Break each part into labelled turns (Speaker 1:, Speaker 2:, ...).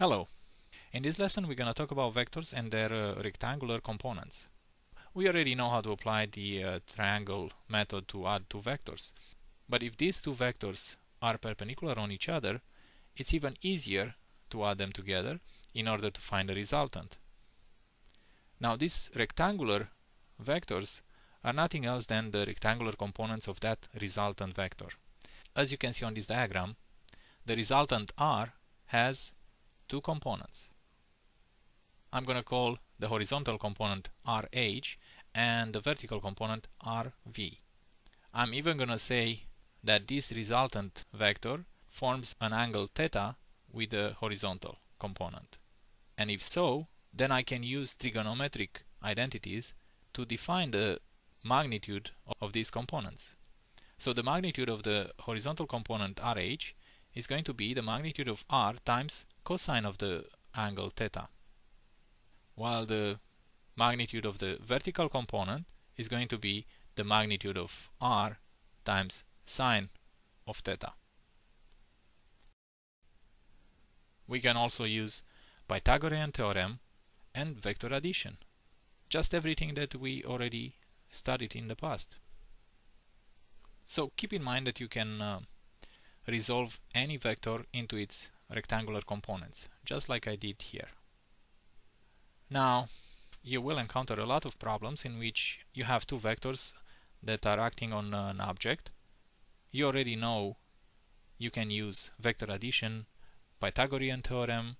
Speaker 1: Hello. In this lesson we're going to talk about vectors and their uh, rectangular components. We already know how to apply the uh, triangle method to add two vectors. But if these two vectors are perpendicular on each other, it's even easier to add them together in order to find the resultant. Now these rectangular vectors are nothing else than the rectangular components of that resultant vector. As you can see on this diagram, the resultant R has two components. I'm going to call the horizontal component RH and the vertical component RV. I'm even going to say that this resultant vector forms an angle theta with the horizontal component. And if so, then I can use trigonometric identities to define the magnitude of these components. So the magnitude of the horizontal component RH is going to be the magnitude of r times cosine of the angle theta. While the magnitude of the vertical component is going to be the magnitude of r times sine of theta. We can also use Pythagorean theorem and vector addition. Just everything that we already studied in the past. So keep in mind that you can uh, resolve any vector into its rectangular components, just like I did here. Now, you will encounter a lot of problems in which you have two vectors that are acting on an object. You already know you can use vector addition, Pythagorean theorem,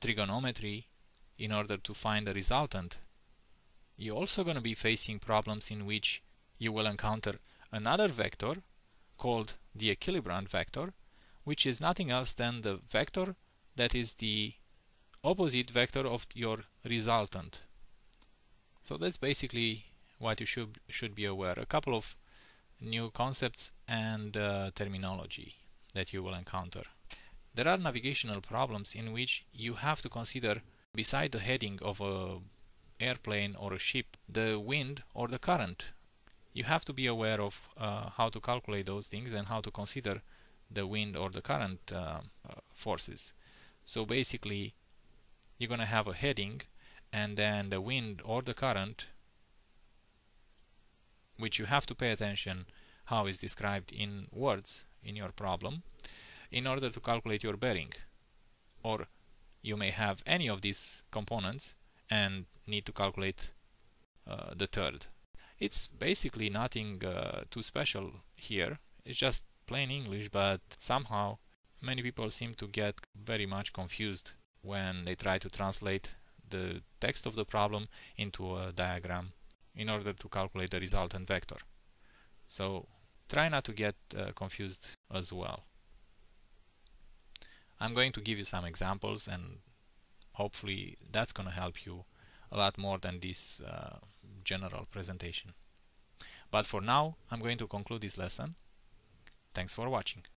Speaker 1: trigonometry in order to find the resultant. You're also going to be facing problems in which you will encounter another vector called the equilibrant vector, which is nothing else than the vector that is the opposite vector of your resultant. So that's basically what you should should be aware. A couple of new concepts and uh, terminology that you will encounter. There are navigational problems in which you have to consider beside the heading of a airplane or a ship the wind or the current you have to be aware of uh, how to calculate those things and how to consider the wind or the current uh, uh, forces. So basically, you're going to have a heading and then the wind or the current, which you have to pay attention how is described in words in your problem, in order to calculate your bearing. Or you may have any of these components and need to calculate uh, the third. It's basically nothing uh, too special here. It's just plain English, but somehow many people seem to get very much confused when they try to translate the text of the problem into a diagram in order to calculate the resultant vector. So try not to get uh, confused as well. I'm going to give you some examples and hopefully that's going to help you a lot more than this uh, general presentation. But for now, I'm going to conclude this lesson. Thanks for watching.